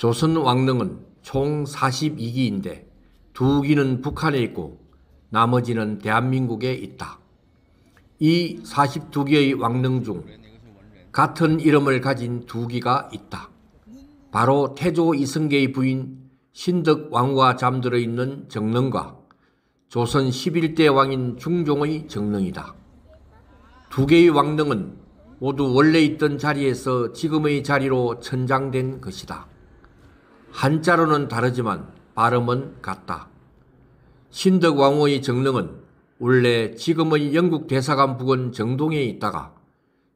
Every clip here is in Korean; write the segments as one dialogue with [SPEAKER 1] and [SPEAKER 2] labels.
[SPEAKER 1] 조선 왕릉은 총 42기인데 두 기는 북한에 있고 나머지는 대한민국에 있다. 이 42기의 왕릉 중 같은 이름을 가진 두 기가 있다. 바로 태조 이승계의 부인 신덕 왕후가 잠들어 있는 정릉과 조선 11대 왕인 중종의 정릉이다. 두 개의 왕릉은 모두 원래 있던 자리에서 지금의 자리로 천장된 것이다. 한자로는 다르지만 발음은 같다. 신덕 왕후의 정릉은 원래 지금의 영국 대사관 부근 정동에 있다가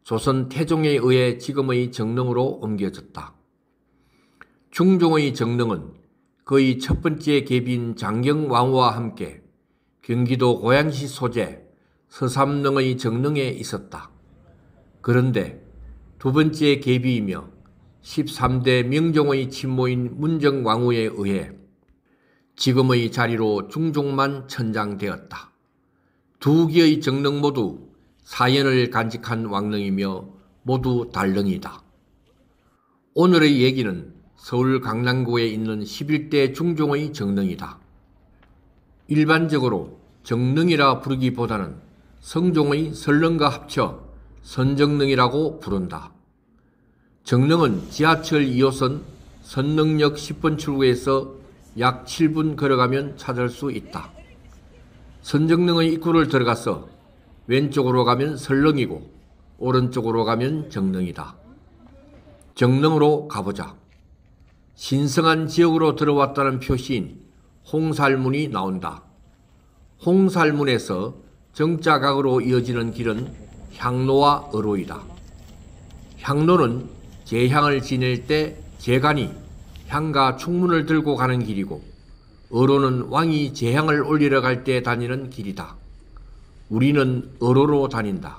[SPEAKER 1] 조선 태종에 의해 지금의 정릉으로 옮겨졌다. 중종의 정릉은 그의 첫 번째 계비인 장경 왕후와 함께 경기도 고양시 소재 서삼릉의 정릉에 있었다. 그런데 두 번째 계비이며 13대 명종의 친모인 문정왕후에 의해 지금의 자리로 중종만 천장되었다. 두 기의 정릉 모두 사연을 간직한 왕릉이며 모두 달릉이다. 오늘의 얘기는 서울 강남구에 있는 11대 중종의 정릉이다. 일반적으로 정릉이라 부르기보다는 성종의 설릉과 합쳐 선정릉이라고 부른다. 정릉은 지하철 2호선 선릉역 10번 출구에서 약 7분 걸어가면 찾을 수 있다. 선정릉의 입구를 들어가서 왼쪽으로 가면 설릉이고 오른쪽으로 가면 정릉이다. 정릉으로 가보자. 신성한 지역으로 들어왔다는 표시인 홍살문이 나온다. 홍살문에서 정자각으로 이어지는 길은 향로와 어로이다. 향로는 제향을 지낼 때 제간이 향과 충문을 들고 가는 길이고 어로는 왕이 제향을 올리러 갈 때 다니는 길이다. 우리는 어로로 다닌다.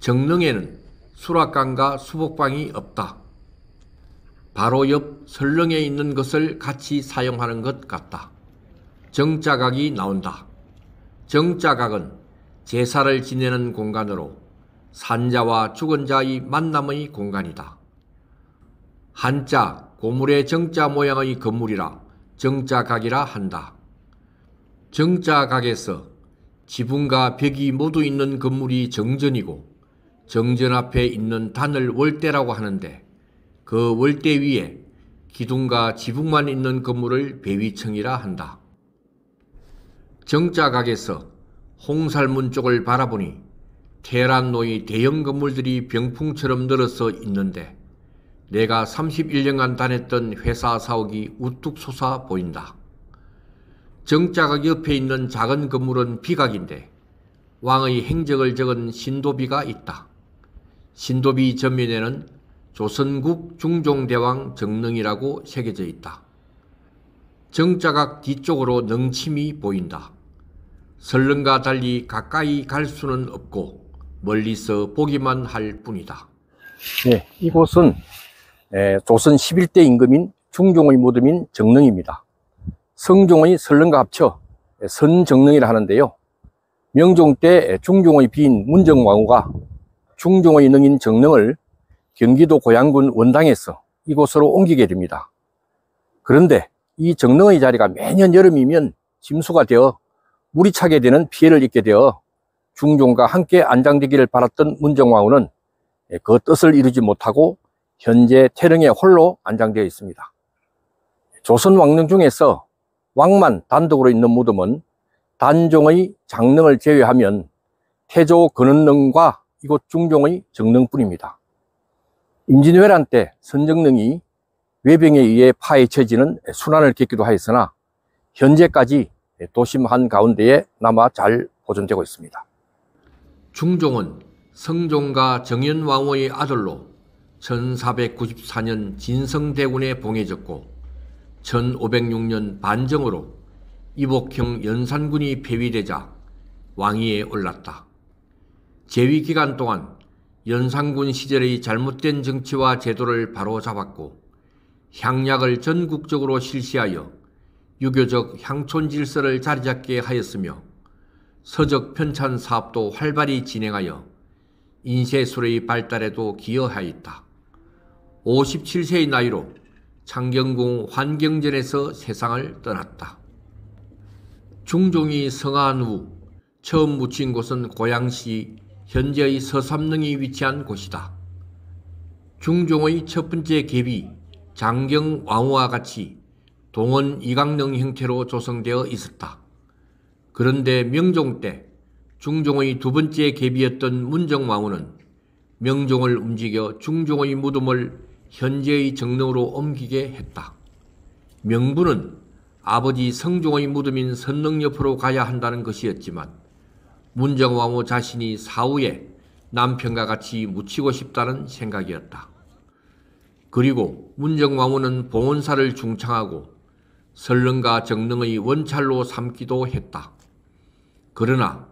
[SPEAKER 1] 정릉에는 수락관과 수복방이 없다. 바로 옆 설렁에 있는 것을 같이 사용하는 것 같다. 정자각이 나온다. 정자각은 제사를 지내는 공간으로 산자와 죽은 자의 만남의 공간이다. 한자 고물의 정자 모양의 건물이라 정자각이라 한다. 정자각에서 지붕과 벽이 모두 있는 건물이 정전이고 정전 앞에 있는 단을 월대라고 하는데 그 월대 위에 기둥과 지붕만 있는 건물을 배위청이라 한다. 정자각에서 홍살문 쪽을 바라보니 테란노의 대형 건물들이 병풍처럼 늘어서 있는데 내가 31년간 다녔던 회사 사옥이 우뚝 솟아 보인다. 정자각 옆에 있는 작은 건물은 비각인데 왕의 행적을 적은 신도비가 있다. 신도비 전면에는 조선국 중종대왕 정릉이라고 새겨져 있다. 정자각 뒤쪽으로 능침이 보인다. 설릉과 달리 가까이 갈 수는 없고 멀리서 보기만 할 뿐이다.
[SPEAKER 2] 네, 이곳은 조선 11대 임금인 중종의 무덤인 정릉입니다. 성종의 설릉과 합쳐 선정릉이라 하는데요. 명종 때 중종의 비인 문정왕후가 중종의 능인 정릉을 경기도 고양군 원당에서 이곳으로 옮기게 됩니다. 그런데 이 정릉의 자리가 매년 여름이면 짐수가 되어 물이 차게 되는 피해를 입게 되어 중종과 함께 안장되기를 바랐던 문정왕후는 그 뜻을 이루지 못하고 현재 태릉에 홀로 안장되어 있습니다. 조선 왕릉 중에서 왕만 단독으로 있는 무덤은 단종의 장릉을 제외하면 태조 근원릉과 이곳 중종의 정릉뿐입니다. 임진왜란 때 선정릉이 외병에 의해 파헤쳐지는 순환을 겪기도 하였으나 현재까지 도심 한가운데에 남아 잘 보존되고 있습니다.
[SPEAKER 1] 중종은 성종과 정현왕후의 아들로 1494년 진성대군에 봉해졌고 1506년 반정으로 이복형 연산군이 폐위되자 왕위에 올랐다. 재위 기간 동안 연산군 시절의 잘못된 정치와 제도를 바로잡았고 향약을 전국적으로 실시하여 유교적 향촌 질서를 자리잡게 하였으며 서적 편찬 사업도 활발히 진행하여 인쇄술의 발달에도 기여하였다. 57세의 나이로 창경궁 환경전에서 세상을 떠났다. 중종이 성한 후 처음 묻힌 곳은 고양시 현재의 서삼릉이 위치한 곳이다. 중종의 첫 번째 계비 장경왕후와 같이 동원 이강릉 형태로 조성되어 있었다. 그런데 명종 때 중종의 두 번째 계비였던 문정왕후는 명종을 움직여 중종의 무덤을 현재의 정릉으로 옮기게 했다. 명분은 아버지 성종의 무덤인 선릉 옆으로 가야 한다는 것이었지만 문정왕후 자신이 사후에 남편과 같이 묻히고 싶다는 생각이었다. 그리고 문정왕후는 봉원사를 중창하고 설릉과 정릉의 원찰로 삼기도 했다. 그러나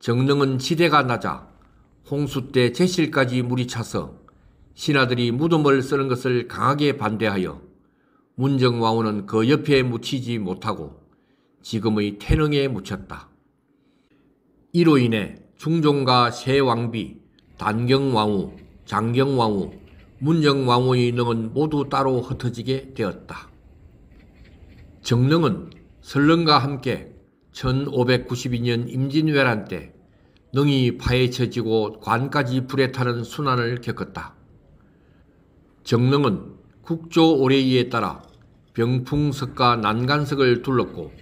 [SPEAKER 1] 정릉은 지대가 낮아 홍수 때 제실까지 물이 차서 신하들이 무덤을 쓰는 것을 강하게 반대하여 문정왕후는 그 옆에 묻히지 못하고 지금의 태릉에 묻혔다. 이로 인해 중종과 세 왕비, 단경왕후, 장경왕후, 문정왕후의 능은 모두 따로 흩어지게 되었다. 정릉은 설릉과 함께 1592년 임진왜란 때 능이 파헤쳐지고 관까지 불에 타는 순환을 겪었다. 정릉은 국조 오레이에 따라 병풍석과 난간석을 둘렀고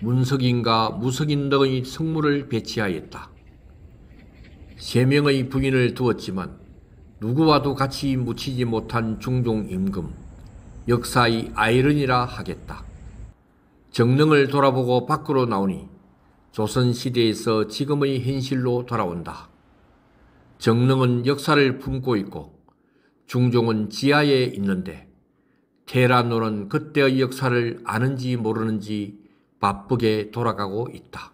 [SPEAKER 1] 문석인과 무석인 등의 성물을 배치하였다. 세 명의 부인을 두었지만 누구와도 같이 묻히지 못한 중종 임금, 역사의 아이러니라 하겠다. 정릉을 돌아보고 밖으로 나오니 조선시대에서 지금의 현실로 돌아온다. 정릉은 역사를 품고 있고 중종은 지하에 있는데 테라노는 그때의 역사를 아는지 모르는지 바쁘게 돌아가고 있다.